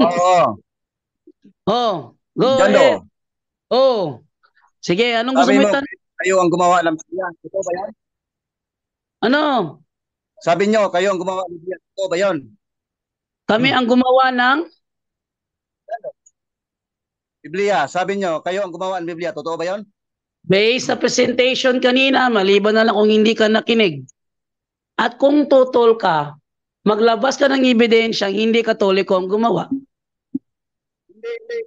Oo. Oh, go Jando, ahead. Oh. Sige, anong gusto sabi mo mo, itanong? kayo ang gumawa ng Biblia. Totoo ba yan? Ano? Sabi nyo, kayo ang gumawa ng Biblia. Totoo ba yun? Kami ang gumawa ng Biblia, sabi nyo, kayo ang gumawa ng Biblia. Totoo ba yun? based sa presentation kanina, maliban na lang kung hindi ka nakinig. At kung tutol ka, maglabas ka ng ebidensyang hindi katoliko ang gumawa. Hindi, hindi.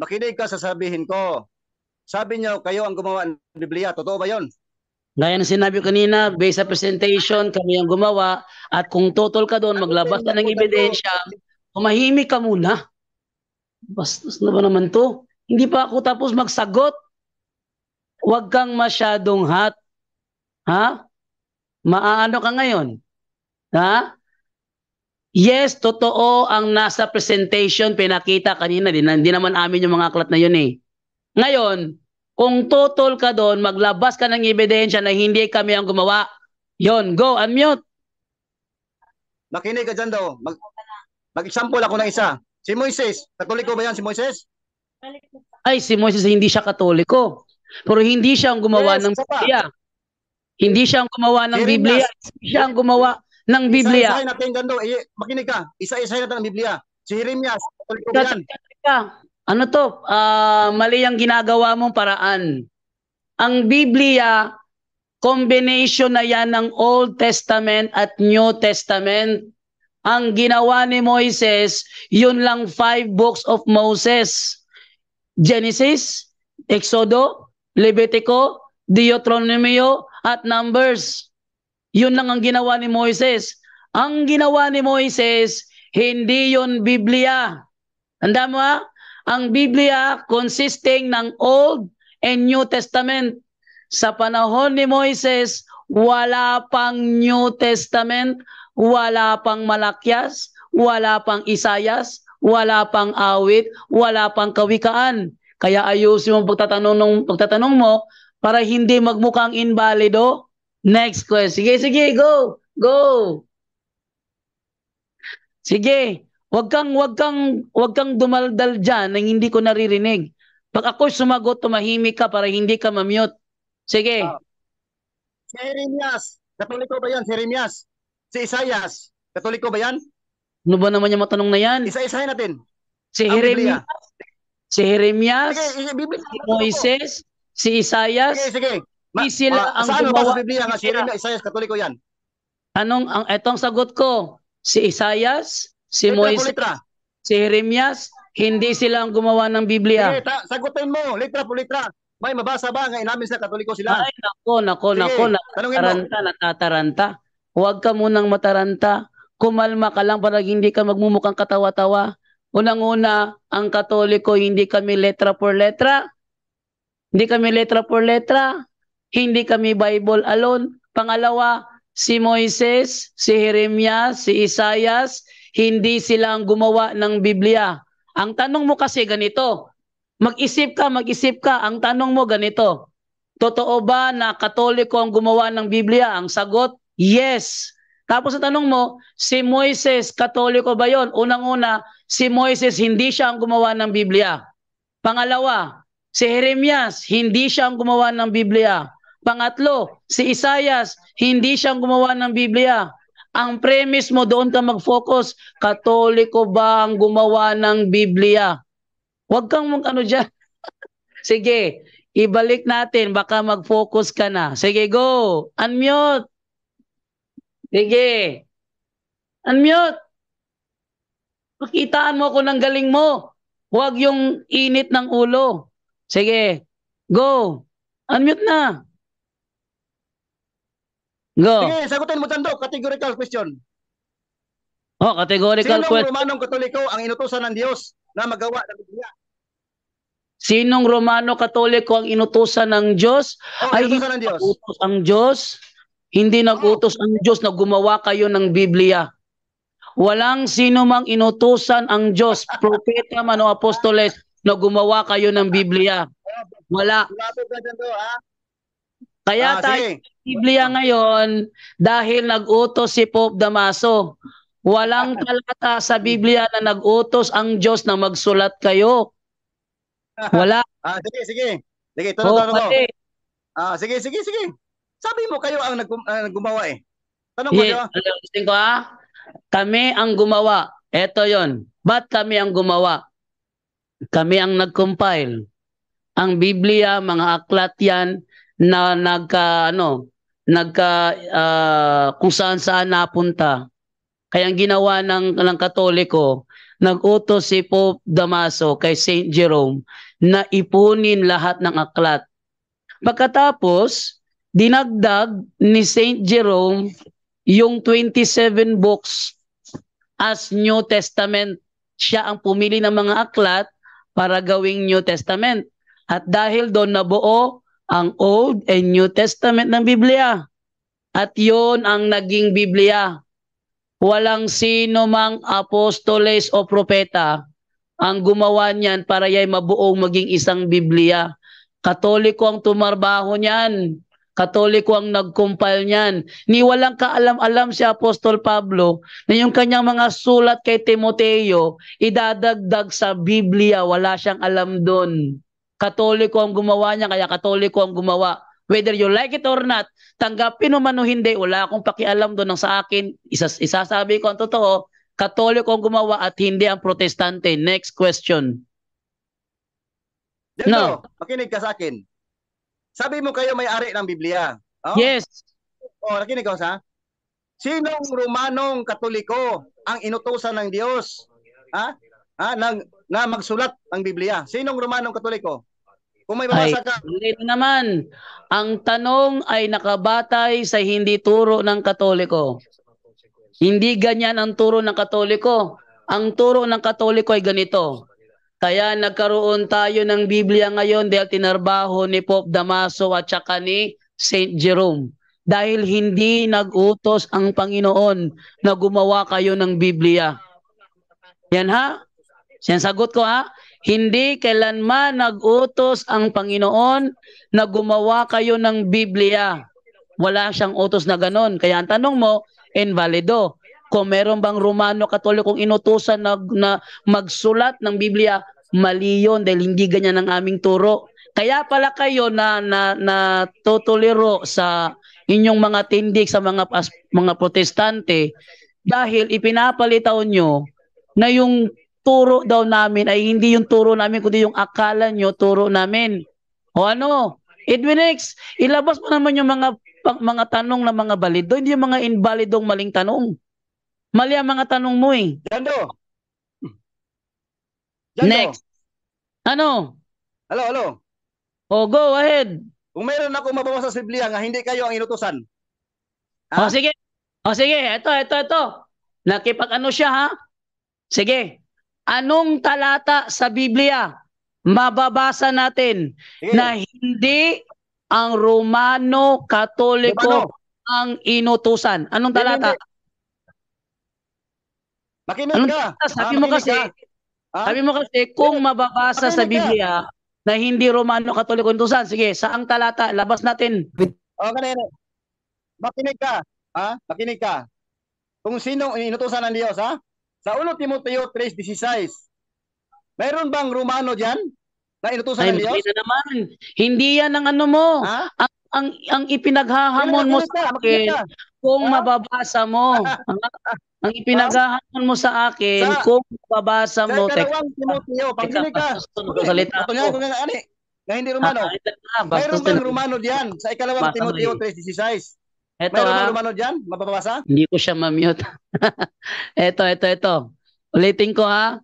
Makinig ka sa sabihin ko. Sabi nyo, kayo ang gumawa ng Biblia. Totoo ba yun? Gaya ng sinabi ko kanina, based sa presentation, kami ang gumawa. At kung tutol ka doon, maglabas ka ng ebidensya, tumahimik ka muna. Bastos na ba naman to? Hindi pa ako tapos magsagot. Huwag kang masyadong hot. Ha? Maaano ka ngayon? Ha? Yes, totoo ang nasa presentation, pinakita kanina. Di, hindi naman amin yung mga aklat na yun eh. Ngayon, kung tutol ka doon, maglabas ka ng ebidensya na hindi kami ang gumawa. Yon, go, unmute. Makinig ka dyan daw. Mag, mag-example ako ng isa. Si Moises. Katoliko ba yan si Moises? Ay, si Moises hindi siya katoliko. Pero hindi siya ang gumawa Yes, ng. Biblia. Hindi siya ang gumawa ng. Biblia. Hindi siya ang gumawa ng Biblia. Isa-isahin natin daw. Eh, makinig ka. Isa-isahin natin ang Biblia. Si Jeremias. Yan? Ano to? Ah, mali ang ginagawa mong paraan. Ang Biblia, combination na yan ng Old Testament at New Testament. Ang ginawa ni Moises, yun lang five books of Moses. Genesis, Exodo, Levitico, Deuteronomio, at Numbers. Yun lang ang ginawa ni Moises. Ang ginawa ni Moises, hindi yun Biblia. Tanda mo ha? Ang Biblia consisting ng Old and New Testament. Sa panahon ni Moises, wala pang New Testament, wala pang Malakyas, wala pang Isayas, wala pang awit, wala pang kawikaan. Kaya ayusin mo pagtatanong, ng, pagtatanong mo para hindi magmukhang invalido. Next question. Sige, sige, go. Go. Sige. Wag kang wag kang wag kang dumaldal diyan nang hindi ko naririnig. Pag ako sumagot, tumahimik ka para hindi ka ma-mute. Sige. Ah. Si Jeremias. Katoliko ba yan? Si Jeremias. Si Isaias. Katoliko ba yan? Ano ba naman yung matanong na yan? Isa-isahin natin. Si Ang Jeremias, Biblia. si Jeremias, Sige, Biblia. si Moises, si Isayas, Sige, sige. Di sila ang saan gumawa- ba sa Biblia nga sila. Jeremias, Isaias, Katoliko yan? anong ang etong sagot ko? Si Isayas, si Moises, si Jeremias, hindi sila ang gumawa ng Biblia. Sige, ta- sagutin mo. Litra po litra. May mabasa ba nga inamin sa Katoliko sila? Ay, nako, nako, Sige, nako, natataranta, natataranta. Huwag ka munang mataranta. Kumalma ka lang para hindi ka magmumukhang katawa-tawa. Unang-una, ang Katoliko, hindi kami letra por letra. Hindi kami letra por letra. Hindi kami Bible alone. Pangalawa, si Moises, si Jeremias, si Isaias, hindi sila ang gumawa ng Biblia. Ang tanong mo kasi ganito, mag-isip ka, mag-isip ka. Ang tanong mo ganito, totoo ba na katoliko ang gumawa ng Biblia? Ang sagot, yes. Tapos ang tanong mo, si Moises, katoliko ba yon? Unang-una, si Moises, hindi siya ang gumawa ng Biblia. Pangalawa, si Jeremias, hindi siya ang gumawa ng Biblia. Pangatlo, si Isaias, hindi siya ang gumawa ng Biblia. Ang premise mo doon ka mag-focus, katoliko ba ang gumawa ng Biblia? Huwag kang mag ano dyan. Sige, ibalik natin, baka mag-focus ka na. Sige, go. Unmute. Sige. Unmute. Pakitaan mo ako ng galing mo. Huwag yung init ng ulo. Sige. Go. Unmute na. Go. Sige, sagutin mo Tando. Categorical question. Oh, categorical Sinong question. Romanong Katoliko ang inutusan ng Diyos na magawa ng Biblia? Sinong Romano Katoliko ang inutusan ng Diyos? O, Ay, inutusan ng Diyos. Utos ang Diyos. Hindi nag-utos ang Diyos na gumawa kayo ng Biblia. Walang sino mang inutusan ang Diyos, propeta man o apostoles, na gumawa kayo ng Biblia. Wala. Lumapit ka Tando, ha? Kaya Ah, tayo. Biblia ngayon dahil nag-utos si Pope Damaso. Walang talata sa Biblia na nag-utos ang Diyos na magsulat kayo. Wala. Ah, sige, sige. Sige, Oh, tanong, tanong ko. Ah, sige, sige, sige. Sabi mo kayo ang nag gumawa eh. Tanong ko, di Yes, ba? alimusin ko ha. Kami ang gumawa. Eto yon. Ba't kami ang gumawa? Kami ang nag-compile. Ang Biblia, mga aklat yan na nagka, ano, nagka, ah, kung saan saan napunta. Kaya ang ginawa ng, ng Katoliko, nag-utos si Pope Damaso kay St. Jerome na ipunin lahat ng aklat. Pagkatapos, dinagdag ni St. Jerome yung 27 books as New Testament. Siya ang pumili ng mga aklat para gawing New Testament. At dahil doon nabuo ang Old and New Testament ng Biblia. At yun ang naging Biblia. Walang sino mang apostoles o propeta ang gumawa niyan para yay mabuong maging isang Biblia. Katoliko ang tumarbaho niyan. Katoliko ang nag-compile niyan. Ni walang kaalam-alam si Apostol Pablo na yung kanyang mga sulat kay Timoteo idadagdag sa Biblia. Wala siyang alam doon. Katoliko ang gumawa niya, kaya katoliko ang gumawa. Whether you like it or not, tanggapin mo man o hindi, wala akong pakialam doon ng sa akin. Isas, isasabi ko ang totoo, katoliko ang gumawa at hindi ang protestante. Next question. Dito, No. makinig ka sa akin. Sabi mo kayo may-ari ng Biblia. Oh? Yes. Oh, nakinig ka sa? Sinong Romanong Katoliko ang inutusan ng Diyos? Ha? Ha? Nang, na magsulat ang Biblia. Sinong Romanong Katoliko? Kung may Ay, babasa ka, hindi naman. Ang tanong ay nakabatay sa hindi turo ng Katoliko. Hindi ganyan ang turo ng Katoliko. Ang turo ng Katoliko ay ganito. Kaya nagkaroon tayo ng Biblia ngayon dahil tinarbaho ni Pope Damaso at saka ni St. Jerome. Dahil hindi nag-utos ang Panginoon na gumawa kayo ng Biblia. Yan ha? Sinasagot ko ha? Hindi kailanman nag-utos ang Panginoon na gumawa kayo ng Biblia. Wala siyang utos na ganon. Kaya ang tanong mo, invalido. Kung meron bang Romano Katolikong inutusan na, na magsulat ng Biblia, mali yun dahil hindi ganyan ang aming turo. Kaya pala kayo na, na, na tutuliro sa inyong mga tindig sa mga, mga protestante dahil ipinapalitaw nyo na yung turo daw namin ay hindi yung turo namin kundi yung akala nyo turo namin. O ano? Edwinix, ilabas mo naman yung mga pang- mga tanong na mga balido, hindi yung mga invalidong maling tanong. Mali ang mga tanong mo eh. Jando. Jando. Next. Ano? Hello, hello. O go ahead. Kung mayroon ako mababasa sa Biblia nga hindi kayo ang inutusan. O Ah? sige. O sige, ito, ito, ito. Nakipag ano siya ha? Sige. Anong talata sa Biblia mababasa natin Sige. na hindi ang Romano Katoliko Romano. ang inutusan. Anong talata? Makinig Anong ka. talata? Sabi Ah, mo kasi, ka. Ah? sabi mo kasi kung mababasa sa Makinig ka. Biblia na hindi Romano Katoliko inutusan. Sige, saang talata? Labas natin. O, kanina. Makinig ka. Ha? Makinig ka. Kung sino ang inutusan ng Diyos, ha? Sa 1 Timoteo 3.16, mayroon bang Romano dyan na inutusan Ay, ng Diyos? hindi na naman. Hindi yan ang ano mo. Ha? Ang ang ipinaghahamon mo sa akin kung Ha? mababasa mo. ang, ang ipinaghahamon mo sa akin Sa- kung mababasa Sa mo. Tek- ikalawang Timoteo, pakinig ka. Salita nga, ito nga, ani. Na hindi Romano. Mayroon bang Romano dyan? Sa ikalawang Timoteo mo 3.16. Ito Mayroon bang Romano dyan? Mababasa? hindi ko siya ma-mute. ito, ito, ito. Ulitin ko ha.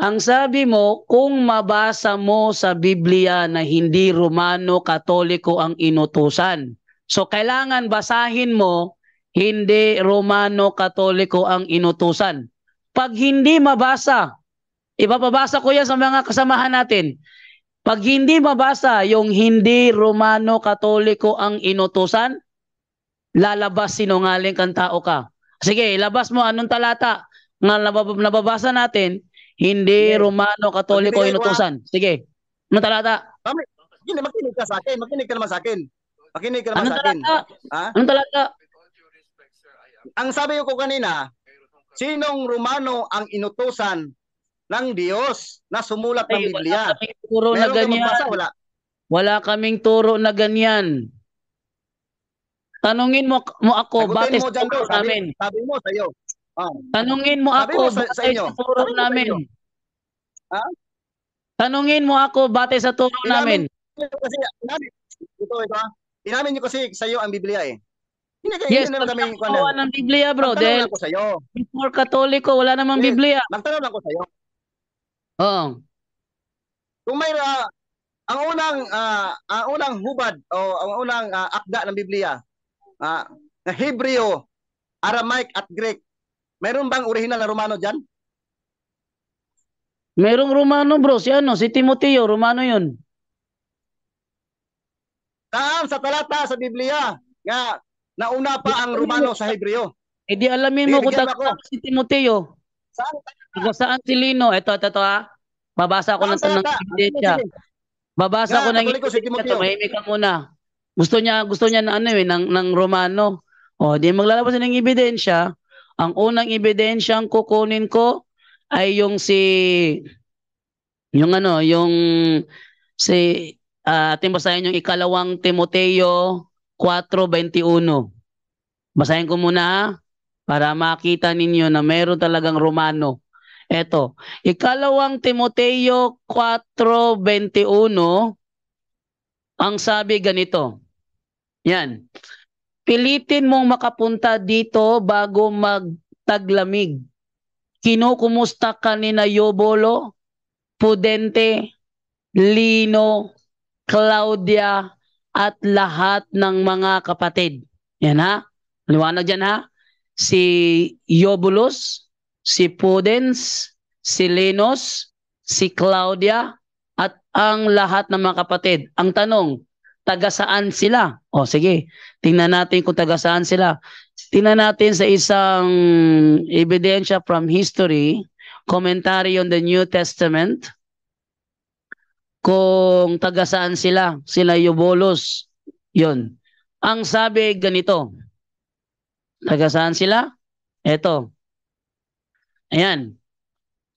Ang sabi mo, kung mabasa mo sa Biblia na hindi Romano Katoliko ang inutusan. So kailangan basahin mo hindi Romano Katoliko ang inutusan. Pag hindi mabasa, ipapabasa ko yan sa mga kasamahan natin. Pag hindi mabasa yung hindi Romano Katoliko ang inutusan, lalabas sinungaling kang tao ka. Sige, ilabas mo anong talata nabab- nababasa natin, hindi Sige. Romano Katoliko Magbigay ko, inutusan. Sige. Anong talata? Hindi, makinig ka sa akin. Makinig ka naman sa akin. Makinig ka naman Anong sa akin. talata? Ha? Anong talata? ang sabi ko kanina, sinong Romano ang inutusan ng Diyos na sumulat ng Ay, Biblia? wala kaming turo na Meron ka ganyan. magbasa? Wala. Wala kaming turo na ganyan. Tanungin mo, mo ako, Sagutin bate mo sa. Sabi, namin. sabi mo sa'yo. Ah. Tanungin mo Sabi ako, mo sa- sa bate inyo. sa turo Sabi sa namin. Ha? Tanungin mo ako, bate sa turo namin. Inamin niyo kasi, inamin, ito, ito ha. Inamin niyo kasi sa'yo ang Biblia eh. Hindi, Yes, hindi naman kami pagkakawa ng Biblia bro. Magtanong Dahil lang ko sa'yo. before Katoliko, wala namang Yes. Biblia. Magtanong lang ko sa'yo. Oo. Kung may ah, ang unang ah, ang unang hubad o ang unang ah, akda ng Biblia ah, na Hebreo, Aramaic at Greek. Mayroon bang original na Romano diyan? Merong Romano bro, si ano, si Timoteo, Romano yun. Saan sa talata sa Biblia nga nauna pa ang Romano sa Hebreo? E di alamin mo kung si Timoteo. Saan? Taga saan si Lino? Ito, ito, ito ha. Babasa ko ng tanong talata? ebidensya. Babasa ko ng ebidensya. Timoteo. Tumahimik ka muna. Gusto niya, gusto niya na ano eh, ng, ng Romano. O, di maglalabas ng ebidensya. Ang unang ebidensyang kukunin ko ay yung si yung ano, yung si uh, ating basahin yung ikalawang Timoteo 4:21. Basahin ko muna ha, para makita ninyo na meron talagang Romano. Eto, ikalawang Timoteo 4:21 ang sabi ganito. Yan. Pilitin mong makapunta dito bago magtaglamig. Kinukumusta ka ni na Yobolo, Pudente, Lino, Claudia, at lahat ng mga kapatid. Yan ha. Liwanag dyan ha. Si Yobulus, si Pudens, si Linos, si Claudia, at ang lahat ng mga kapatid. Ang tanong, taga saan sila? O sige, tingnan natin kung taga saan sila. Tingnan natin sa isang ebidensya from history, commentary on the New Testament, kung taga saan sila, sila Eubolos. Yun. Ang sabi ganito, taga saan sila? Ito. Ayan.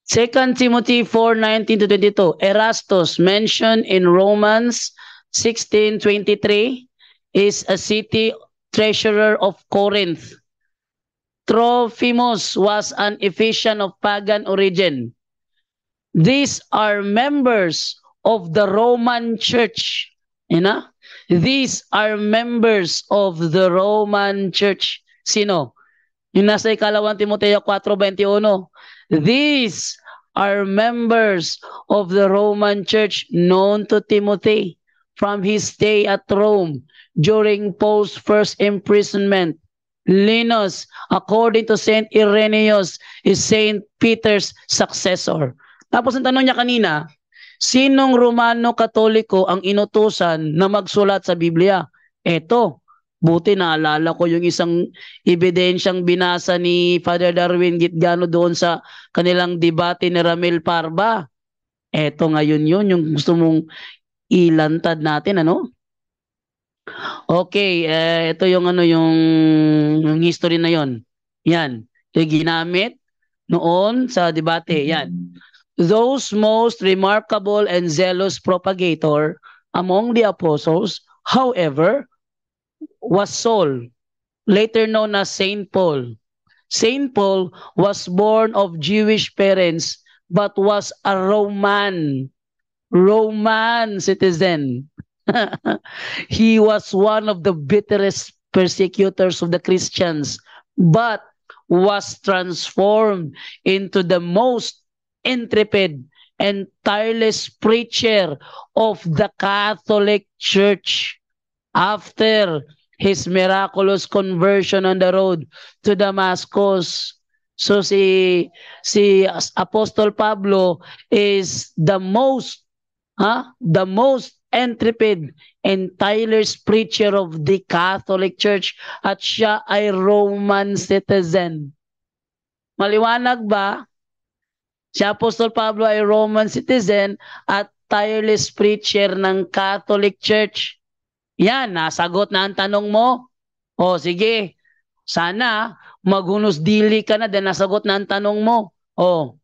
2 Timothy 4:19 to 22. Erastus mentioned in Romans 16:23 is a city treasurer of Corinth. Trophimus was an Ephesian of pagan origin. These are members of the Roman Church. You know? These are members of the Roman Church. Sino? Yung nasa ikalawang Timoteo 4.21. These are members of the Roman Church known to Timothy from his stay at Rome during Paul's first imprisonment. Linus, according to Saint Irenaeus, is Saint Peter's successor. Tapos ang tanong niya kanina, sinong Romano Katoliko ang inutusan na magsulat sa Biblia? Eto, buti naalala ko yung isang ebidensyang binasa ni Father Darwin Gitgano doon sa kanilang debate ni Ramil Parba. Eto ngayon yun, yung gusto mong ilantad natin, ano? Okay, eh, ito yung ano yung, yung history na yon. Yan. Yung ginamit noon sa debate. Yan. Those most remarkable and zealous propagator among the apostles, however, was Saul, later known as Saint Paul. Saint Paul was born of Jewish parents but was a Roman, Roman citizen. he was one of the bitterest persecutors of the Christians, but was transformed into the most intrepid and tireless preacher of the Catholic Church after his miraculous conversion on the road to Damascus. So si si Apostle Pablo is the most huh, the most intrepid and tireless preacher of the Catholic Church at siya ay Roman citizen. Maliwanag ba? Si Apostol Pablo ay Roman citizen at tireless preacher ng Catholic Church. Yan, nasagot na ang tanong mo. O sige, sana maghunos dili ka na dahil nasagot na ang tanong mo. Oh.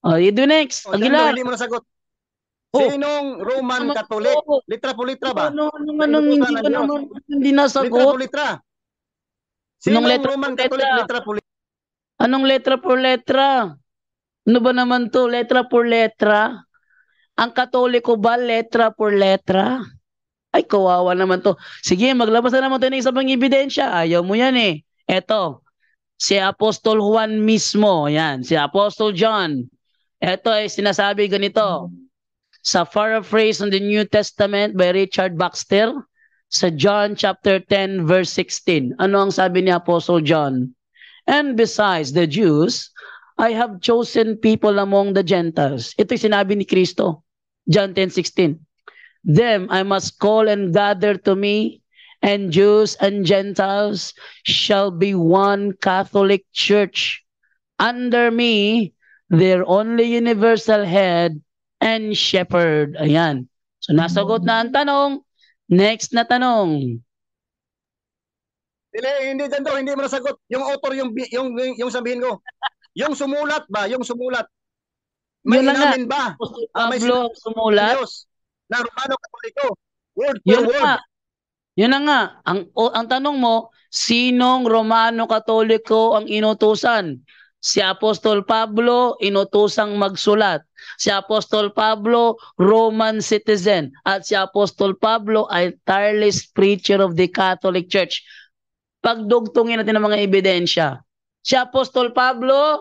Oh, you do next. O, Aguilar. hindi mo nasagot. Oh. Sinong Roman Naman- Catholic? Oh, Litra po litra ba? Ano, ano, anong hindi ko naman hindi Litra nasagot? po litra. Sinong letra po Roman letra? Catholic? Litra po litra. Anong letra por letra? Ano ba naman to? Letra por letra? Ang katoliko ba letra por letra? Ay, kawawa naman to. Sige, maglabas na naman tayo ng isang pang ebidensya. Ayaw mo yan eh. Eto, si Apostol Juan mismo. Yan, si Apostol John. Eto ay sinasabi ganito. Sa paraphrase on the New Testament by Richard Baxter, sa John chapter 10 verse 16. Ano ang sabi ni Apostle John? And besides the Jews, I have chosen people among the Gentiles. Ito'y sinabi ni Kristo. John 10:16. Them I must call and gather to me, and Jews and Gentiles shall be one Catholic church. Under me, their only universal head and shepherd. Ayan. So nasagot na ang tanong. Next na tanong. Hindi, hindi Jando, hindi mo nasagot. Yung author, yung, yung, yung, yung sabihin ko. Yung sumulat ba? Yung sumulat. May Yun inamin ba? Ah, may Pablo sumulat. Diyos na Romano Katoliko. Word for Yun word. nga. Yun na nga. Ang, o, ang tanong mo, sinong Romano Katoliko ang inutusan? Si Apostol Pablo, inutusang magsulat. Si Apostol Pablo, Roman citizen. At si Apostol Pablo ay tireless preacher of the Catholic Church. Pagdugtungin natin ang mga ebidensya. Si Apostol Pablo,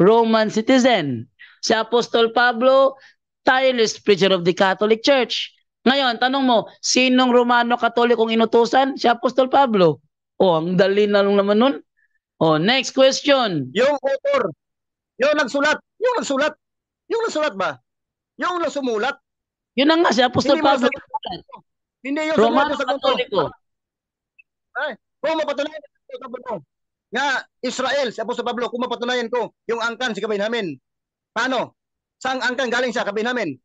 Roman citizen. Si Apostol Pablo, tireless preacher of the Catholic Church. Ngayon, tanong mo, sinong Romano Katolikong inutusan? Si Apostol Pablo. O, ang dali na lang naman nun. O, next question. Yung author. Yung nagsulat. Yung nagsulat. Yung nagsulat ba? Yung nagsumulat. Yun na nga, si Apostol Hindi Pablo. Hindi yung Romano sa. Katoliko. Kung mapatunayan ko nga Israel, si Apostol Pablo, kung mapatunayan ko, yung angkan si kabay namin. Paano? Saan angkan galing siya kabay namin?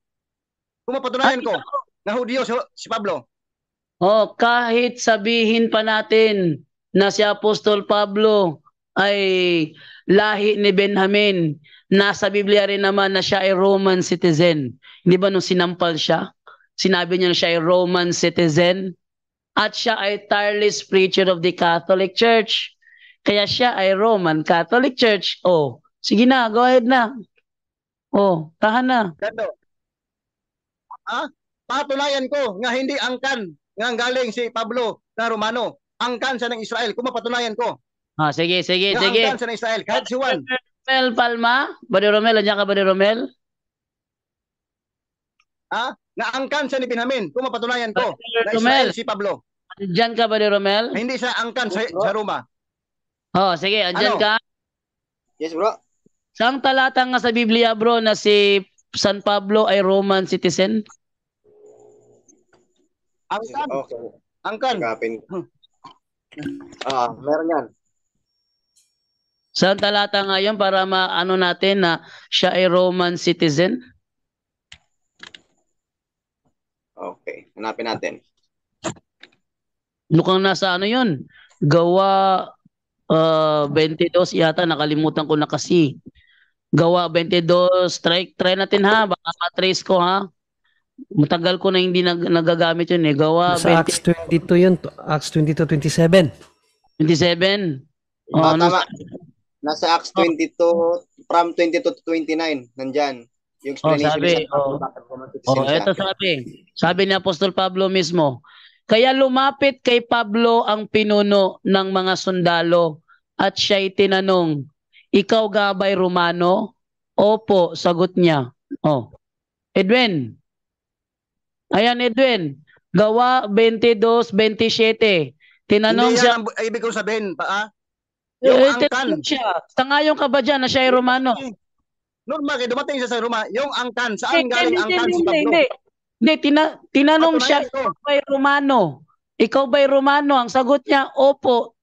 Kung mapatunayan ko, na Hudyo si, si Pablo. O, kahit sabihin pa natin na si Apostol Pablo ay lahi ni Benjamin, nasa Biblia rin naman na siya ay Roman citizen. Hindi ba nung sinampal siya? Sinabi niya na siya ay Roman citizen at siya ay tireless preacher of the Catholic Church. Kaya siya ay Roman Catholic Church. Oh, sige na, go ahead na. Oh, tahan na. Gando. Ha? Patunayan ko nga hindi angkan nga galing si Pablo na Romano. Angkan siya ng Israel. Kung mapatunayan ko, Ah, sige, sige, nga sige. angkan siya ng Israel. Kahit si Juan. Romel Palma, Badi Romel, andiyan ka Badi Romel? nga angkan siya ni Benjamin. Kung mapatunayan ko, na Romel, Israel si Pablo. andiyan ka Badi Romel? Hindi siya angkan sa, sa Roma. Oh, sige, andyan Ano? ka. Yes, bro. Saan talata nga sa Biblia, bro, na si San Pablo ay Roman citizen? Angkan. Okay. Angkan. Sikapin. Ah, meron yan. Saan talata nga yun para maano natin na siya ay Roman citizen? Okay. Hanapin natin. Mukhang nasa ano yun? Gawa uh, 22 yata, nakalimutan ko na kasi. Gawa 22, try, try natin ha, baka matrace ko ha. Matagal ko na hindi nag, nagagamit yun eh. Gawa Sa Acts 22 yun, Acts 22-27. 27. Oh, Ah, ano, tama. Nasa Acts 22, from 22 to 29, nandyan. Yung explanation sabi, ni San Pablo, oh. bakit Oh, eto sabi. Sabi ni Apostol Pablo mismo. Kaya lumapit kay Pablo ang pinuno ng mga sundalo at siya'y tinanong, Ikaw gabay Romano? Opo, sagot niya. Oh. Edwin. Ayan Edwin. Gawa 22-27. Tinanong Hindi siya, ang ibig ko sabihin. Pa, ah? eh, Yung angkan. tinanong siya, sangayon ka ba dyan na siya ay Romano? Normal, kaya dumating siya sa Roma. Yung angkan, Hindi, saan galing hindi, angkan si hindi, Pablo? hindi. Hindi, tina- tinanong siya, ko. ba'y Romano? Ikaw ba'y Romano? Ang sagot niya, opo.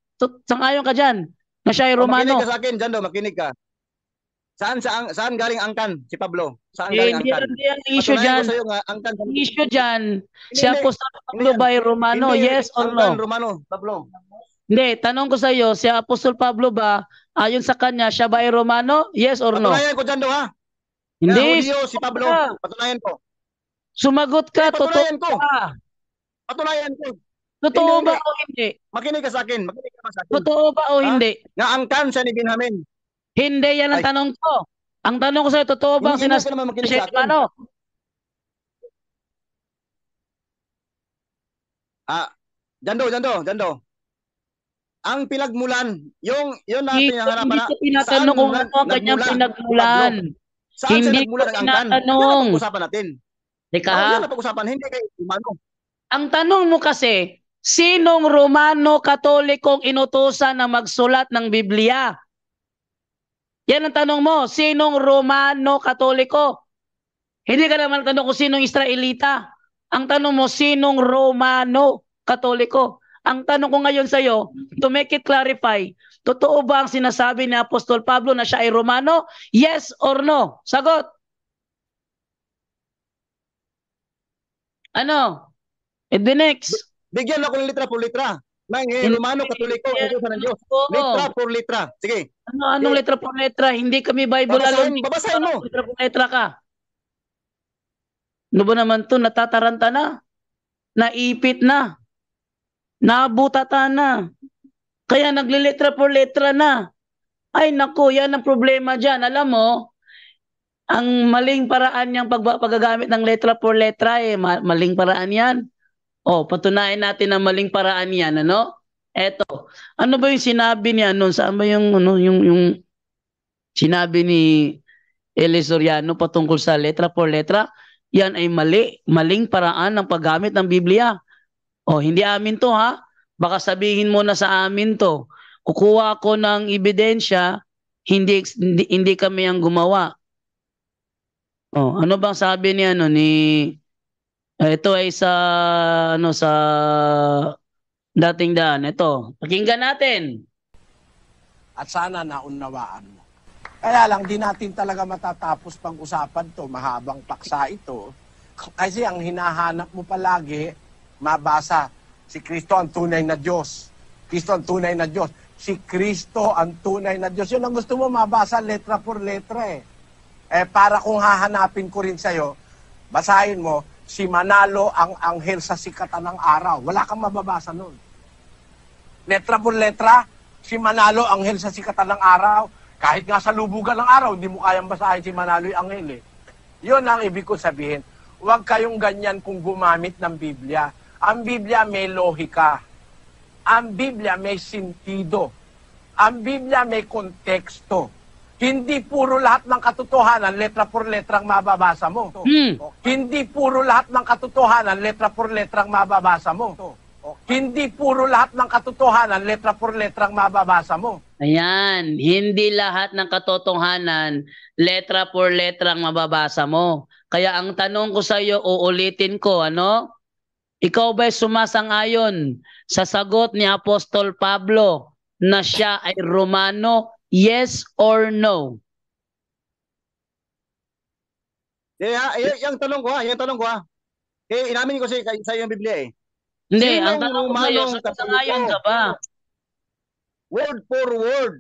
Sangayon ka dyan na siya ay O, Romano. Makinig ka sa akin, Jando, makinig ka. Saan, saan, saan galing angkan si Pablo? Saan Eh, galing angkan? hindi ang issue sa'yo nga, angkan. Ang issue dyan, si Hindi, Apostol Pablo hindi yan. ba'y Romano? Hindi, Yes or angkan, no? Romano, Pablo. Hindi, tanong ko sa iyo, si Apostol Pablo ba, ayon sa kanya, siya ba ay Romano? Yes or no? Patunayan ko dyan do ha. Hindi. Julio, si Pablo. Patunayan ko. Sumagot ka, totoo patunayan ko. ba? Patunayan ko. Totoo Hindi, ba hindi. o hindi? Makinig ka sa akin. Makinig ka sa akin. Totoo ba o Ha? hindi? Nga ang kansa ni Benjamin. Hindi, yan ang Ay. tanong ko. Ang tanong ko sa'yo, totoo ba ang sinasabi siya ni akin. Mano? Jando, Jando, Jando. Ang pinagmulan, yung natin Hindi, ang hanapan hindi na ko tinatanong kung ano ang kanyang nagmula? pinagmulan. saan siya hindi nagmula ko ng angkan. Yan ang pag-usapan natin. Teka Oh, ha, yan ang pag-usapan, hindi kay Imano. ang tanong mo kasi, sinong Romano Katolikong inutusan na magsulat ng Biblia? Yan ang tanong mo, sinong Romano Katoliko? Hindi ka naman tanong kung sinong Israelita. Ang tanong mo, sinong Romano Katoliko? Ang tanong ko ngayon sa iyo, to make it clarify, totoo ba ang sinasabi ni Apostol Pablo na siya ay Romano? Yes or no? Sagot. Ano? And the next. Bigyan ako ng litra por litra. Nang eh. Romano Katoliko, utusan ng Diyos. Litra por litra. Sige, Ano, anong letra por letra? Hindi kami Bible babasahin, alone. babasahin mo. Letra por letra ka. Ano ba naman to? Natataranta na. Naipit na. Nabutata na. Kaya nagliletra por letra na. Ay naku, yan ang problema dyan. Alam mo, ang maling paraan niyang pag paggagamit ng letra por letra eh, ma- maling paraan yan. Oh, patunayan natin ang maling paraan yan, ano? Eto, ano ba yung sinabi niya noon? Saan ba yung ano yung yung sinabi ni Eli Soriano patungkol sa letra por letra? Yan ay mali, maling paraan ng paggamit ng Biblia. Oh, hindi amin to ha. Baka sabihin mo na sa amin to. Kukuha ako ng ebidensya, hindi hindi, hindi kami ang gumawa. Oh, ano bang sabi ni ano ni ito ay sa ano sa dating daan. Ito, pakinggan natin. at sana naunawaan mo. Kaya lang, di natin talaga matatapos pang usapan to, mahabang paksa ito. Kasi ang hinahanap mo palagi, mabasa, si Kristo ang tunay na Diyos. Kristo ang tunay na Diyos. Si Kristo ang tunay na Diyos. Yun ang gusto mo mabasa letra por letra eh. Eh, para kung hahanapin ko rin sa'yo, basahin mo, si Manalo ang anghel sa sikatan ng araw. Wala kang mababasa nun. Letra por letra, si Manalo anghel sa sikatan ng araw. Kahit nga sa lubugan ng araw, hindi mo kayang basahin si Manalo yung anghel eh. Yun ang ibig ko sabihin. Huwag kayong ganyan kung gumamit ng Biblia. Ang Biblia may lohika. Ang Biblia may sentido. Ang Biblia may konteksto. Hindi puro lahat ng katotohanan, letra por letrang mababasa mo. Hmm. Hindi puro lahat ng katotohanan, letra por letrang mababasa mo. Hindi puro lahat ng katotohanan, letra por letrang mababasa mo. Ayan, hindi lahat ng katotohanan letra por letra ang mababasa mo. Kaya ang tanong ko sa iyo, uulitin ko, ano? Ikaw ba'y sumasang-ayon sa sagot ni Apostol Pablo na siya ay Romano? Yes or no? Eh, ha, eh, yung tanong ko ha, yung tanong ko ha. Eh, inamin ko sa, sa yung Biblia eh. Hindi, Sinong ang tanong ko sa iyo, Romanong sumasang-ayon ka ba? Word for word.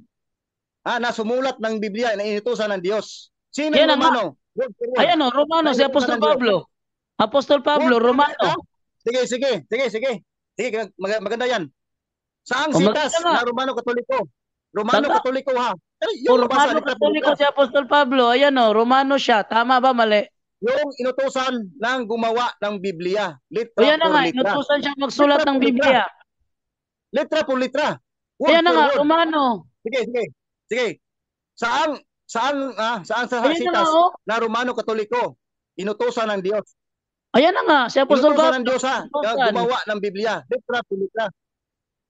Ha, na sumulat ng Biblia na inutusan ng Diyos. Sino Yan yung Romano? Word for word. Ayan o, Romano, si Apostol. Pablo. Apostol Pablo, Word Romano. Sige, sige, sige, sige. Sige, mag- maganda yan. Saang O, sitas na Romano Katoliko? Romano Tanda. Katoliko ha. Ay, O, yung Romano Katoliko si Apostol Pablo. Ayan o, Romano siya. Tama ba, mali? Yung inutusan ng gumawa ng Biblia. Litra O yan na nga, litra. inutusan siya magsulat Litra ng. Biblia. Litra por litra. Word Ayan na nga, word. Romano. Sige, sige. Sige. Saan saan ah, saan sa Ayan na nga, oh. na Romano Katoliko inutusan ng Diyos. Ayan na nga, si Apostol Inutusan Pablo. ng Diyos ha, Inutusan. gumawa ng Biblia. Litra por litra.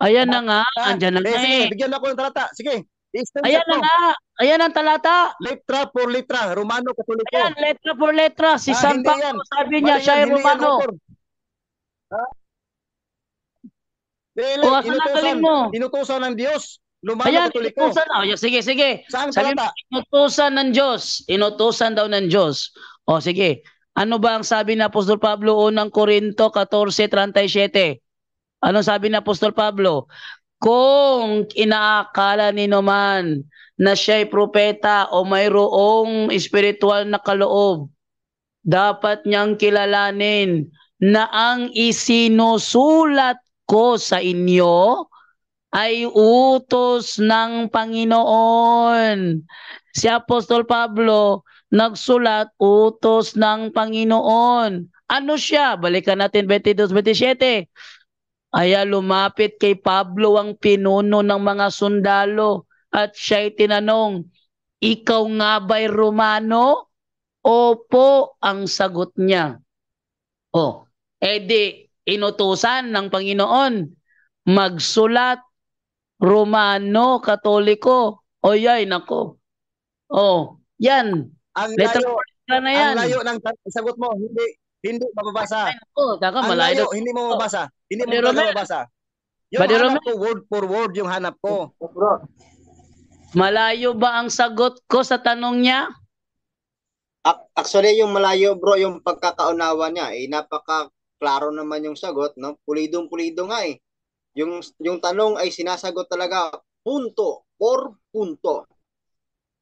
Ayan na nga, andyan na nga eh. bigyan ako ng talata. Sige. Ayan na mo. nga, ayan ang talata. Litra por litra, Romano Katoliko. Ayan, letra por letra. Si Ah, San Pablo, sabi niya, Mali siya ay Romano. Ha? Dili, O, inutusan, mo? inutusan ng Diyos. Romano Ayan, Katoliko. inutusan. Oh, sige, sige. Saan Sabi mo, talata? inutusan ng Diyos. Inutusan daw ng Diyos. O, sige. Ano ba ang sabi ni Apostol Pablo unang Korinto 14.37? Ano sabi ni Apostol Pablo? Kung inaakala ni naman na siya'y propeta o mayroong espiritual na kaloob, dapat niyang kilalanin na ang isinusulat ko sa inyo ay utos ng Panginoon. Si Apostol Pablo nagsulat utos ng Panginoon. Ano siya? Balikan natin 22-27. Aya lumapit kay Pablo ang pinuno ng mga sundalo at siya'y tinanong, Ikaw nga ba'y Romano? Opo, ang sagot niya. Oh, edi inutusan ng Panginoon magsulat Romano, Katoliko. O yay, nako. Oh, yan. Ang layo, na yan. ang layo ng sagot mo, hindi hindi mababasa. Ay, nako, taka, Ang malayo. layo, hindi mo mababasa. Hindi mo mababasa. Yung Buddy hanap Romel. ko, word for word yung hanap ko. Bro, Malayo ba ang sagot ko sa tanong niya? ac- actually yung malayo bro, yung pagkakaunawa niya, eh napaka klaro naman yung sagot, no? Pulidong pulido nga eh. Yung yung tanong ay sinasagot talaga punto por punto.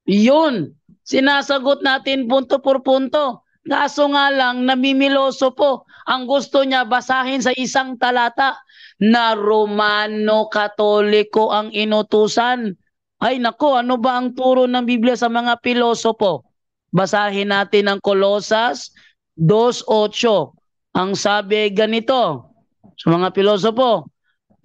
Yun. Sinasagot natin punto por punto. Kaso nga lang, namimiloso po. Ang gusto niya basahin sa isang talata na Romano Katoliko ang inutusan. Ay nako, ano ba ang turo ng Biblia sa mga pilosopo? Basahin natin ang Kolosas 2.8. Ang sabi ganito sa mga pilosopo,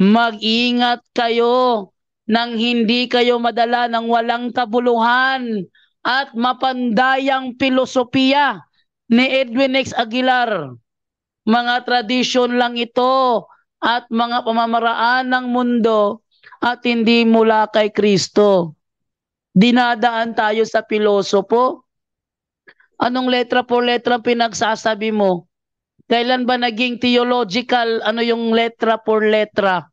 mag-ingat kayo nang hindi kayo madala ng walang kabuluhan at mapandayang filosofiya ni Edwin X. Aguilar. Mga tradisyon lang ito at mga pamamaraan ng mundo at hindi mula kay Kristo. Dinadaan tayo sa pilosopo. Anong letra por letra pinagsasabi mo? Kailan ba naging theological ano yung letra por letra?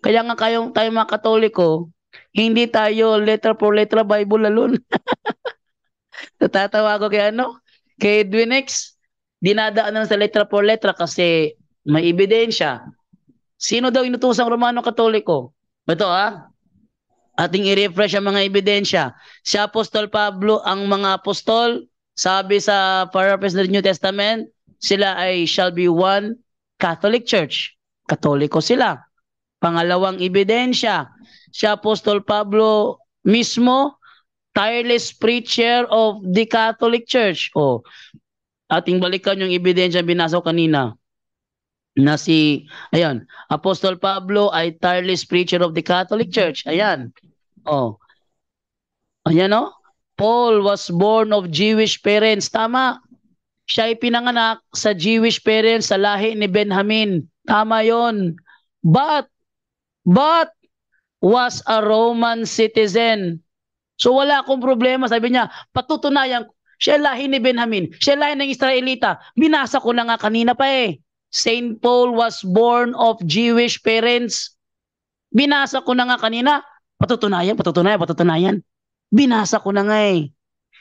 Kaya nga kayong tayo mga Katoliko, hindi tayo letra por letra Bible alone. Natatawa ko kay ano? Kay Edwin X. Dinadaanan sa letra por letra kasi may ebidensya. Sino daw inutusang Romano Katoliko? Ito ah. Ating i-refresh ang mga ebidensya. Si Apostol Pablo, ang mga apostol, sabi sa paraphrase ng New Testament, sila ay shall be one Catholic Church. Katoliko sila. Pangalawang ebidensya, si Apostol Pablo mismo, tireless preacher of the Catholic Church. O, ating balikan yung ebidensya binasa ko kanina na si, ayan, Apostol Pablo ay tireless preacher of the Catholic Church. Ayan. Oh. Ayan o. Paul was born of Jewish parents. Tama. Siya ay pinanganak sa Jewish parents sa lahi ni Benjamin. Tama yon. But, but, was a Roman citizen. So wala akong problema. Sabi niya, patutunayan, siya lahi ni Benjamin. Siya lahi ng Israelita. Binasa ko na nga kanina pa eh. Saint Paul was born of Jewish parents. Binasa ko na nga kanina. Patutunayan, patutunayan, patutunayan. Binasa ko na nga eh.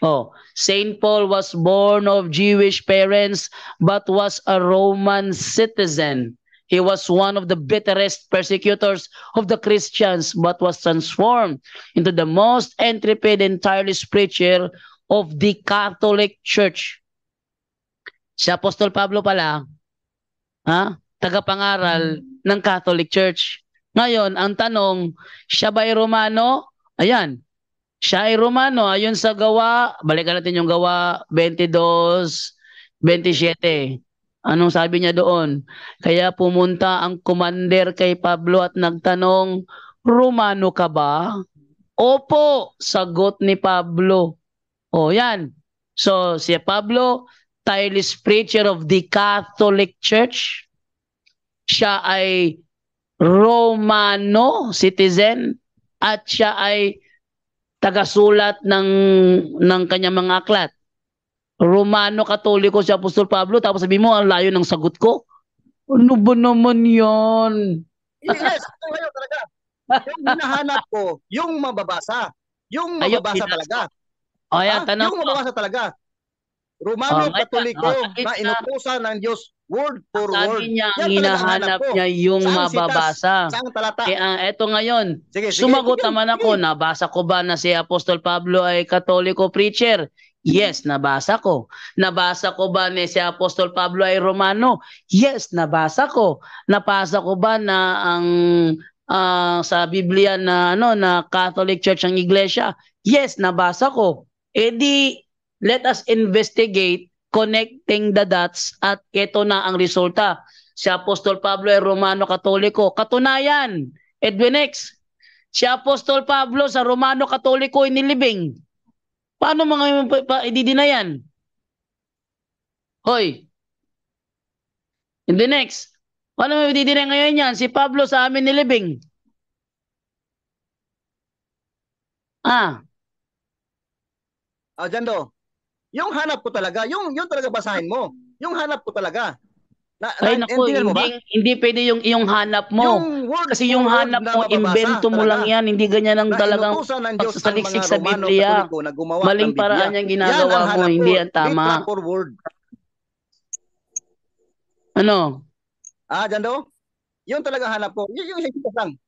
Oh, Saint Paul was born of Jewish parents but was a Roman citizen. He was one of the bitterest persecutors of the Christians but was transformed into the most intrepid and tireless preacher of the Catholic Church. Si Apostol Pablo pala, ha, tagapangaral ng Catholic Church. Ngayon, ang tanong, siya ba ay Romano? Ayan, siya ay Romano. Ayon sa gawa, balikan natin yung gawa 22-27. Anong sabi niya doon? Kaya pumunta ang commander kay Pablo at nagtanong, Romano ka ba? Opo, sagot ni Pablo. O yan. So si Pablo, tireless preacher of the Catholic Church. Siya ay Romano citizen at siya ay tagasulat ng ng kanyang mga aklat. Romano Katoliko si Apostol Pablo tapos sabi mo ang layo ng sagot ko. Ano ba naman 'yan? Yes, layo talaga. Yung hinahanap ko, yung mababasa. Yung Ayun, mababasa pinas- talaga. O yan, Ah, tanong yung ko. mababasa talaga. Romano Oh, Katoliko oh, na inutusan ng Diyos word for word. Sabi niya, ang hinahanap hanap ko. niya yung Saan mababasa. Saan talata? Eh, ah, eto ngayon, Sige, sige. Sumagot sige, naman sige. ako, nabasa ko ba na si Apostol Pablo ay katoliko preacher? Yes, nabasa ko. Nabasa ko ba ni si Apostol Pablo ay Romano? Yes, nabasa ko. Napasa ko ba na ang ah, sa Biblia na ano na Catholic Church ang iglesia? Yes, nabasa ko. Di, let us investigate connecting the dots at ito na ang resulta. Si Apostol Pablo ay Romano Katoliko. Katunayan, Edwin X, si Apostol Pablo sa Romano Katoliko inilibing. Paano mga pa, ididina yan? Hoy. In the next. Paano mo ididina ngayon yan? Si Pablo sa amin nilibing. Ah, Ah, Jando, yung hanap ko talaga, yung yung talaga basahin mo. Yung hanap ko talaga. Na, ay na, naku, ba? hindi, hindi pwede yung iyong hanap mo. Yung word Kasi yung word hanap na mo, invento mo lang yan. Hindi ganyan ang talagang pagsasaliksik sa Biblia. Maling paraan yung ginagawa mo, hindi yan tama. Word. Ano? Ah, Jando? Yun talaga hanap ko. Yung, yung higit lang.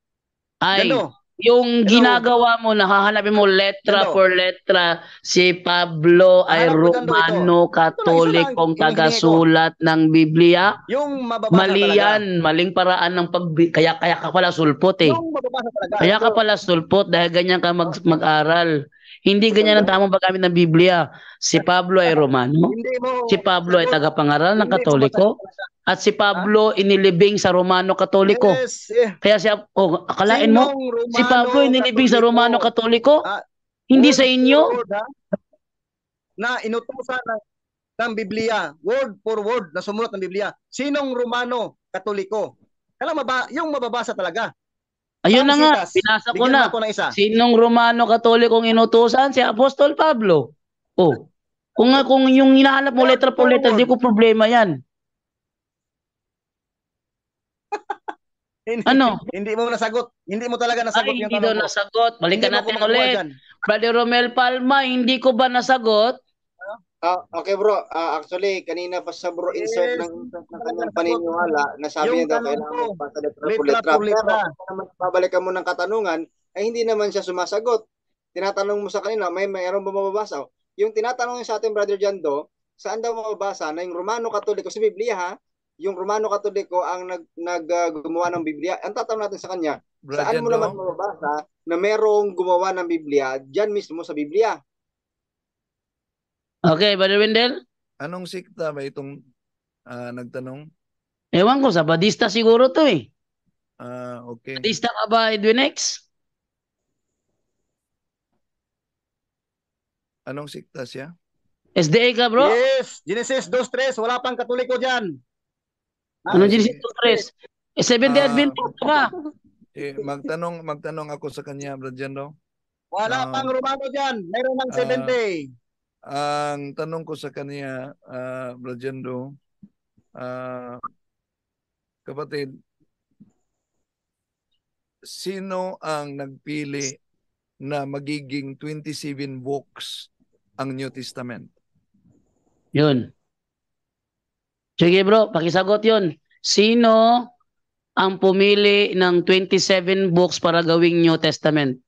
Ay, Jando, yung Hello? ginagawa mo, nahahanapin mo letra Hello? for letra, si Pablo ay Hanap Romano Katolikong tagasulat ng Biblia. yung mababasa Mali talaga. yan, maling paraan ng pag kaya kaya ka pala sulpot eh. Yung mababasa talaga. Kaya ka pala sulpot dahil ganyan ka mag, mag-aral. Hindi ganyan ang tamang paggamit ng Biblia. Si Pablo ay Romano, si Pablo ay tagapangaral ng Katoliko. At si Pablo inilibing sa Romano Katoliko. Yes, eh. Kaya siya, oh, akalain mo, Sinong Romano si Pablo inilibing sa Katoliko? Romano Katoliko? Ah, Hindi sa inyo? word? Na inutusan ng, ng Biblia, word for word na sumulat ng Biblia. Sinong Romano Katoliko? Kala maba, yung mababasa talaga. Ayun na nga, Sitas, pinasa ko na. mo ng isa. Sinong Romano Katolikong inutusan? Si Apostol Pablo. Oh. Kung nga kung yung hinahanap mo letra por letra, di ko problema 'yan. Hindi, Ano? Hindi mo nasagot. Hindi mo talaga nasagot Ay, yung hindi daw nasagot. Balikan natin ulit. dyan. Brother Romel Palma, hindi ko ba nasagot? Ah, okay bro, Ah, actually kanina pa sa bro insert Yes. ng, ng kanyang paniniwala na sabi Yung niya daw kailangan ko, magpasa letra por letra. Pero kung naman babalikan mo ng katanungan, ay hindi naman siya sumasagot. Tinatanong mo sa kanila, may mayroon ba mababasa? Yung tinatanong niya sa atin, Brother Jando, saan daw mababasa na yung Romano Katoliko sa Biblia ha? Yung Romano Katoliko ang nag, nag ah, gumawa ng Biblia. Ang tatanong natin sa kanya, saan mo naman mababasa na merong gumawa ng Biblia diyan mismo sa Biblia? Okay, Brother Wendell? Anong sikta ba itong ah, nagtanong? Ewan ko, sa Badista siguro to eh. Ah, okay. Badista ka ba, Edwin X? Anong sikta siya? SDA ka, bro? Yes. Genesis 2.3. Wala pang Katoliko dyan. Ah, Anong. Genesis 2.3? Eh, Seventh-day Ah, Adventist ka ba? Eh, magtanong magtanong ako sa kanya, Brad Jando. Wala Ah. pang Romano dyan. Mayroon ng Ah. 70. Ang tanong ko sa kanya, uh, Brad Jando, ah, kapatid, sino ang nagpili na magiging 27 books ang New Testament? Yun. Sige bro, pakisagot yun. Sino ang pumili ng 27 books para gawing New Testament?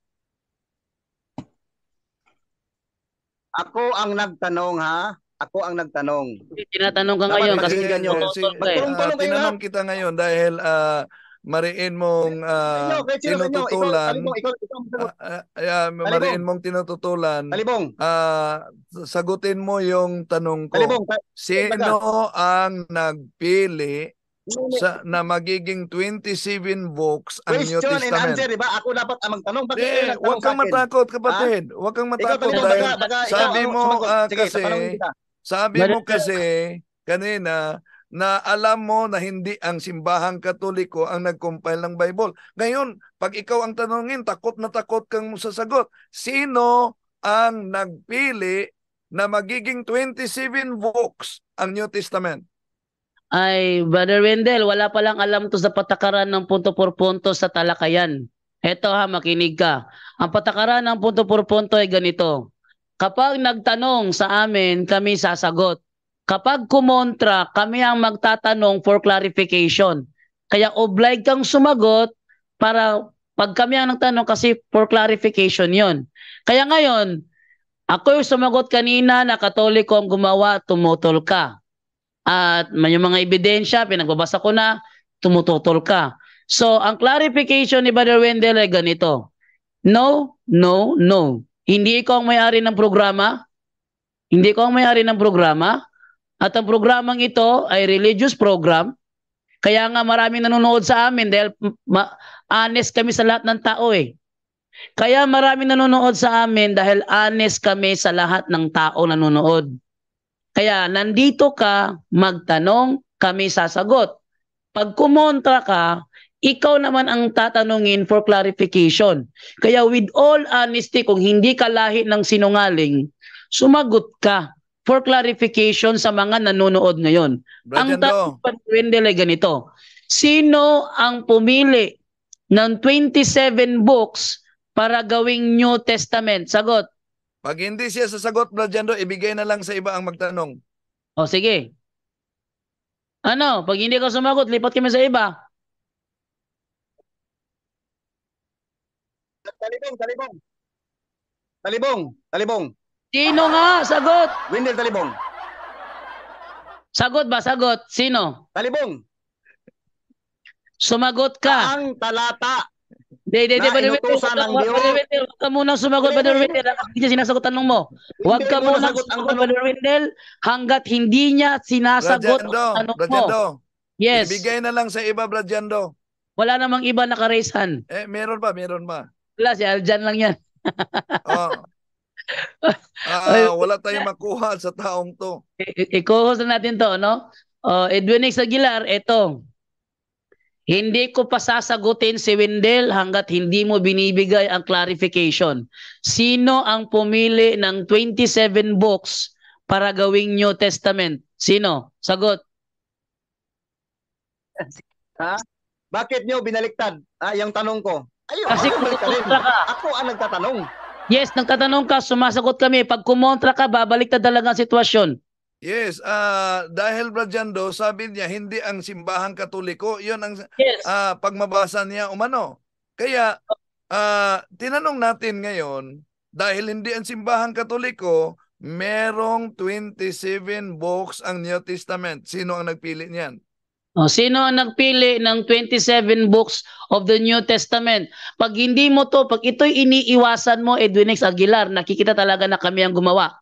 Ako ang nagtanong ha. Ako ang nagtanong. Tinatanong ka Dapat ngayon kasi pakinggan nyo. Magtulong-tulong ah, kayo tinanong kita ngayon dahil ah, mariin mong ah, inyo. Ikaw, tinututulan, ikaw, ikaw ah, ah, ah, mariin mong tinututulan, Talibong, ah, sagutin mo yung tanong ko. talibong. ta- Sino ang nagpili sa na magiging 27 books ang New Question and Testament? answer, di ba? Ako dapat ang magtanong. Bakit Eh, huwag kang matakot, kapatid. Huwag kang Ikaw, matakot talibong, dahil baka ikaw sabi ang mo, ah, Sige, kasi- sabi mo kasi kanina na alam mo na hindi ang simbahang katoliko ang nag-compile ng Bible. Ngayon, pag ikaw ang tanongin, takot na takot kang sasagot. Sino ang nagpili na magiging 27 books ang New Testament? Ay, Brother Wendell, wala palang alam to sa patakaran ng punto por punto sa talakayan. Eto ha, makinig ka. Ang patakaran ng punto por punto ay ganito. Kapag nagtanong sa amin, kami sasagot. Kapag kumontra, kami ang magtatanong for clarification. Kaya obliged kang sumagot para pag kami ang nagtanong kasi for clarification yon. Kaya ngayon, ako yung sumagot kanina na katoliko ang gumawa, tumutol ka. At may mga ebidensya, pinagbabasa ko na, tumututol ka. So, ang clarification ni Brother Wendell ay ganito. No, no, no. Hindi ikaw ang may-ari ng programa. Hindi ko ang may-ari ng programa. At ang programang ito ay religious program. Kaya nga maraming nanonood sa amin dahil honest kami sa lahat ng tao eh. Kaya maraming nanonood sa amin dahil honest kami sa lahat ng tao nanonood. Kaya nandito ka, magtanong, kami sasagot. Pag kumontra ka, ikaw naman ang tatanungin for clarification. Kaya with all honesty, kung hindi ka lahi ng sinungaling, sumagot ka for clarification sa mga nanonood ngayon. Ang Brajando, tanong pa ni Wendell ay ganito, sino ang pumili ng 27 books para gawing New Testament? Sagot. pag hindi siya sasagot, Brajando, ibigay na lang sa iba ang magtanong. O sige. Ano, pag hindi ka sumagot, lipat kami sa iba. Talibong, talibong. Talibong, talibong. Sino nga? Sagot. Wendell talibong. Sagot ba? Sagot. Sino? Talibong. Sumagot ka. Ang talata. Hindi, hindi, hindi. Na Brother Wendell, inutusan ng wag- Diyos. Brother Wendell, Huwag ka munang sumagot, Brother. Hanggat Hindi niya sinasagot tanong mo. Huwag ka ang sumagot. Brother Wendell, hanggat hindi niya sinasagot ang tanong mo. Yes. ibigay na lang sa iba, Brajando. Wala namang iba naka-raise hand. Eh, meron pa, meron pa. Wala, si Aljan lang yan. Oh. Ah, wala tayong makuha sa taong to. I-co-host na natin to, no? Uh, Edwin X Aguilar, eto. Hindi ko pa sasagutin si Wendell hanggat hindi mo binibigay ang clarification. Sino ang pumili ng 27 books para gawing New Testament? Sino? Sagot. Bakit nyo binaliktad? Ah, yung tanong ko. Ayun, Kasi ako ka. Ako ang nagtatanong. Yes, nagtatanong ka, sumasagot kami. Pag kumontra ka, babaliktad talaga ang sitwasyon. Yes, ah dahil Brajando, sabi niya hindi ang simbahang katoliko, 'yon ang Yes. ah pagmabasa niya umano. Kaya ah tinanong natin ngayon dahil hindi ang simbahang katoliko, merong 27 books ang New Testament. Sino ang nagpili niyan? O, sino ang nagpili ng 27 books of the New Testament? Pag hindi mo to, pag ito'y iniiwasan mo, Edwin X Aguilar, nakikita talaga na kami ang gumawa.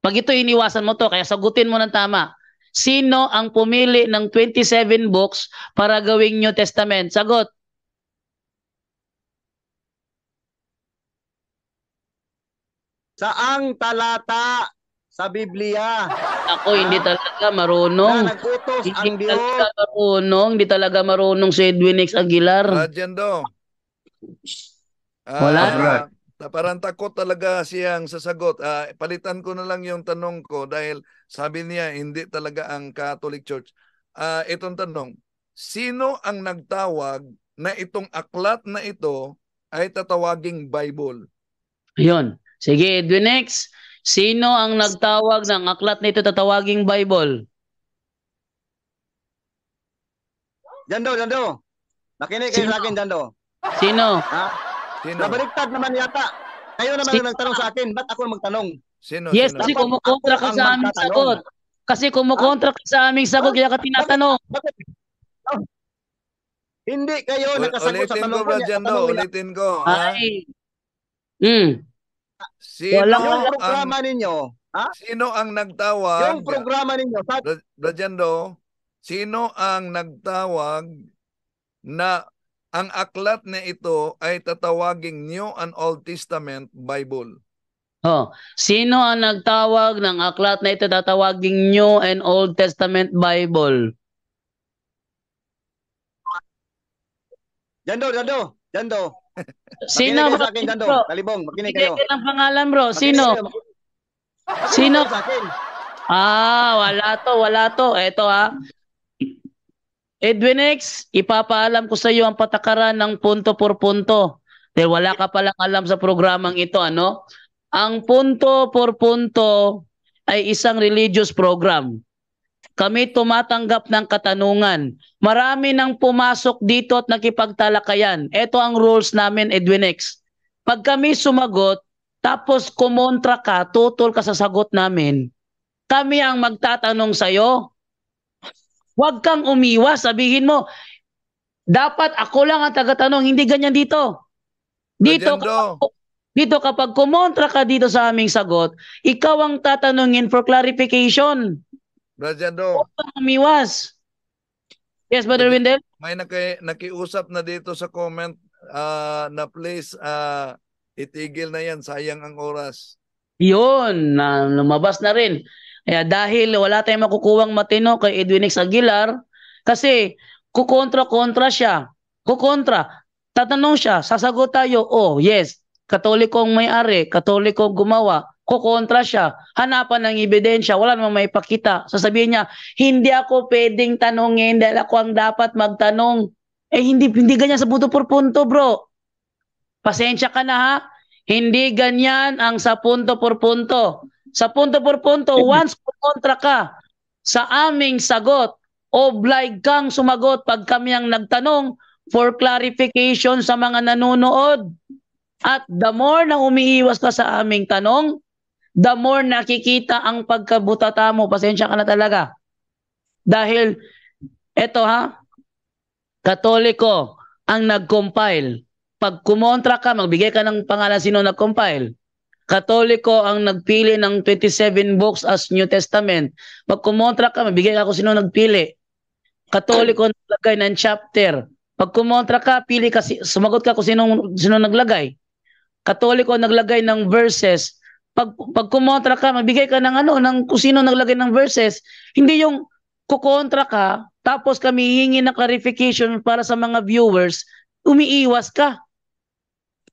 Pag ito iniwasan mo to, kaya sagutin mo ng tama. Sino ang pumili ng 27 books para gawing New Testament? Sagot. Saang talata sa Biblia Ako hindi talaga na marunong. nagutos Hindi ang Diyos talaga marunong. Hindi talaga marunong si Edwin X Aguilar. Brajando. Ah, Wala. ta- parang takot talaga siyang sasagot. Ah, palitan ko na lang yung tanong ko dahil sabi niya hindi talaga ang Catholic Church. Ah, itong tanong, sino ang nagtawag na itong aklat na ito ay tatawaging Bible? Yun. Sige, Edwin X. Sino ang nagtawag ng aklat na ito tatawaging Bible? Jando, Jando. Nakinig kayo Sino? sa akin, Jando. Sino? Ha? Sino? Nabaliktad naman yata. Kayo naman Sino? ang nagtanong sa akin. Ba't ako ang magtanong? Sino? Yes, Sino? kasi Dapat kumukontra ako ka ang sa aming magtatanong. sagot. Kasi kumukontra ka sa aming sagot, kaya ka tinatanong. Bakit? Oh. Hindi kayo U- nakasagot sa ulitin ko, tanong ko. Tanong nila. Ulitin ko. Ha? Ay. Hmm. Sino Wala- Yung ang, programa ninyo, ha? sino ang nagtawag? Yung programa ninyo, Brajando, sino ang nagtawag na ang aklat na ito ay tatawaging New and Old Testament Bible? Oh, sino ang nagtawag ng aklat na ito tatawaging New and Old Testament Bible? Jando, Jando, Jando. Sino Makinig bro? sa akin, Jando. Bro, Talibong, makinig kayo. ka ng pangalan bro. Makinig Sino? makinig- makinig Sino? Ah, wala to, wala to. Eto ha. Edwin X, ipapaalam ko sa iyo ang patakaran ng punto por punto. Dahil wala ka palang alam sa programang ito, ano? Ang punto por punto ay isang religious program. Kami tumatanggap ng katanungan. Marami nang pumasok dito at nakipagtalakayan. Ito ang rules namin, Edwinex. Pag kami sumagot, tapos kumontra ka, tutol ka sa sagot namin, kami ang magtatanong sa'yo. Huwag kang umiwas. Sabihin mo, dapat ako lang ang tagatanong, hindi ganyan dito. Dito, kapag, dito kapag kumontra ka dito sa aming sagot, ikaw ang tatanungin for clarification. Huwag kang umiwas. Yes, Brother Windel? may naki, nakiusap na dito sa comment ah, na please ah, itigil na yan, sayang ang oras. Yun, na lumabas na rin. Kaya dahil wala tayong makukuwang matino kay Edwinix Aguilar, kasi kukontra-kontra siya. Kukontra. Tatanong siya, sasagot tayo, oh yes, katolikong may-ari, katolikong gumawa, kukontra siya, hanapan ng ebidensya, wala namang may pakita. Sasabihin niya, hindi ako pwedeng tanongin dahil ako ang dapat magtanong. Eh hindi hindi ganyan sa punto por punto, bro. Pasensya ka na ha. Hindi ganyan ang sa punto por punto. Sa punto por punto, once kumontra ka sa aming sagot, oblige kang sumagot pag kami ang nagtanong for clarification sa mga nanonood. At the more na umiiwas ka sa aming tanong, the more nakikita ang pagkabutata mo. Pasensya ka na talaga. Dahil, eto ha, katoliko ang nag-compile. Pag kumontra ka, magbigay ka ng pangalan sino nag-compile. Katoliko ang nagpili ng 27 books as New Testament. Pag kumontra ka, magbigay kung sino nagpili. Katoliko ang naglagay ng chapter. Pag kumontra ka, pili ka, sumagot ka kung sino, sino naglagay. Katoliko ang naglagay ng verses. Pag, pag kumontra ka, magbigay ka ng ano, ng kung sino naglagay ng verses. Hindi yung kukontra ka, tapos kami hihingi ng clarification para sa mga viewers, umiiwas ka.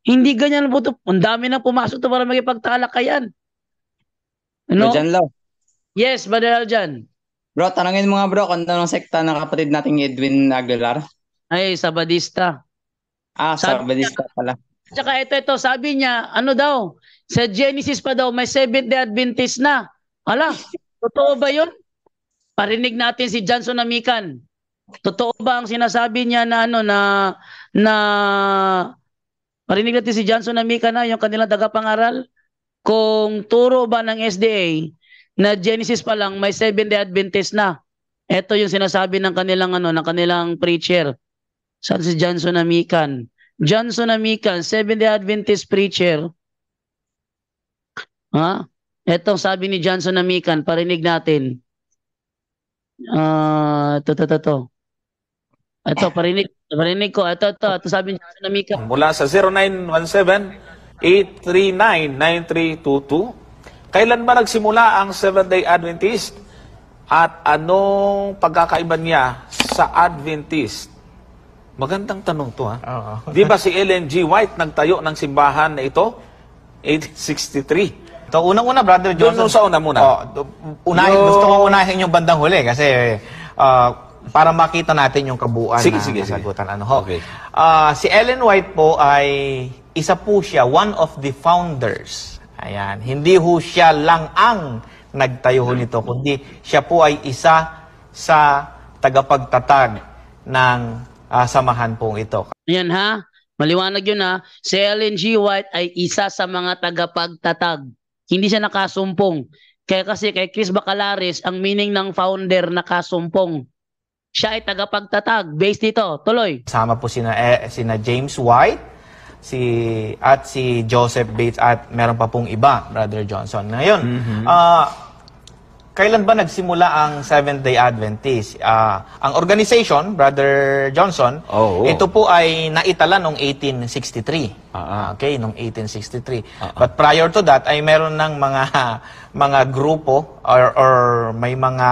Hindi ganyan po to. Ang dami na pumasok to para magipagtalakayan. Ano? Bro, Jan Lau. Yes, Brother Aljan. Bro, tanongin mo nga bro kung anong sekta ng kapatid nating Edwin Aguilar. Ay, Sabadista. Ah, Sabi Sabadista pala. Tsaka ito, ito, sabi niya, ano daw, sa Genesis pa daw, may Seventh-day Adventist na. Hala, totoo ba yun? Parinig natin si Johnson Amican. Totoo ba ang sinasabi niya na ano na na parinig natin si Johnson Amican na yung kanilang tagapangaral? Kung turo ba ng SDA na Genesis pa lang may Seventh-day Adventist na. Ito yung sinasabi ng kanilang ano, ng kanilang preacher. Saan si Johnson Amican? Johnson Amican, Seventh-day Adventist preacher. Ha? Ito sabi ni Johnson Amican, parinig natin. Ah, ito, ito, ito, ito. Ito, parinig, parinig ko. Ito, ito, ito sabi ni Johnson Amican. mula sa 0917-839-9322. Kailan ba nagsimula ang Seventh-day Adventist? At anong pagkakaiba niya sa Adventist? Magandang tanong to ha. Di ba si Ellen G. White nagtayo ng simbahan na ito? 1863. So, unang-una, Brother Doon Johnson. sa una muna. Oh, do- unahin, Yung- gusto kong unahin yung bandang huli kasi ah, para makita natin yung kabuuan Sige, na sige, sige. nasagutan. Ano, ho. Okay. Ah, si Ellen White po ay isa po siya, one of the founders. Ayan. Hindi ho siya lang ang nagtayo ho nito, kundi siya po ay isa sa tagapagtatag ng ah, samahan pong ito. Yan ha, maliwanag yun ha. Si Ellen G. White ay isa sa mga tagapagtatag. Hindi siya nakasumpong. Kaya kasi kay Chris Bacalaris, ang meaning ng founder nakasumpong. Siya ay tagapagtatag. Based dito, tuloy. Kasama po sina, eh, sina James White, si at si Joseph Bates at meron pa pong iba, Brother Johnson. Ngayon, ah, kailan ba nagsimula ang Seventh-day Adventist? Ah, ang organization, Brother Johnson, Oo. ito po ay naitala noong 1863. Ah, ah. Okay, noong 1863. But prior to that ay meron ng mga mga grupo or, or may mga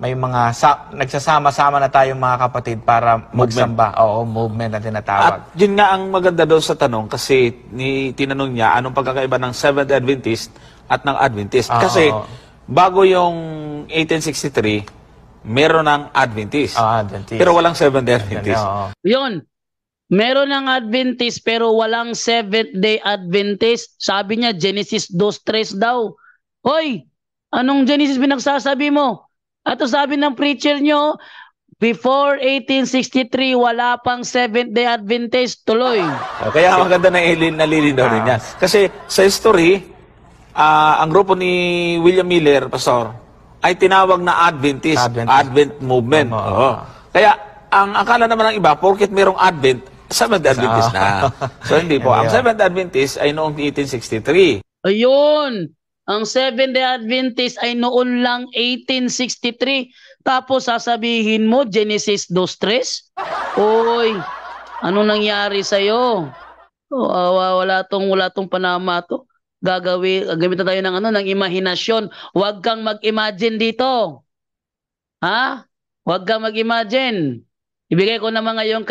may mga sa, nagsasama-sama na tayong mga kapatid para magsamba. Oo, movement na tinatawag. At yun nga ang maganda doon sa tanong kasi ni tinanong niya anong pagkakaiba ng Seventh Adventist at ng Adventist. Oo. Bago yung 1863, meron ng Adventist. Ah, Adventist. Pero walang Seventh Adventist. Oo. Yun. Meron ng Adventist pero walang Seventh-day Adventist. Sabi niya Genesis 2.3 daw. Hoy, anong Genesis binagsasabi mo? At sabi ng preacher nyo, before 1863, wala pang Seventh-day Adventist tuloy. O, Kaya maganda na ilin, nalilinaw rin yan. Kasi sa history, ah, ang grupo ni William Miller, Pastor, ay tinawag na Adventist, Adventist. Advent Movement. Oo. oo. Kaya ang akala naman ng iba, porket merong Advent, Seventh Adventist na. So hindi po. Ang Hindi, Seventh Adventist ay noong 1863. Ayun! Ang Seventh-day Adventist ay noon lang 1863. Tapos sasabihin mo, Genesis 2.3? Oy, ano nangyari sa'yo? Oh, awa, wala tong, wala tong panama to. Gagawin, gamitan tayo ng ano, ng imahinasyon. Huwag kang mag-imagine dito. Ha? Huwag kang mag-imagine. Ibigay ko naman ngayon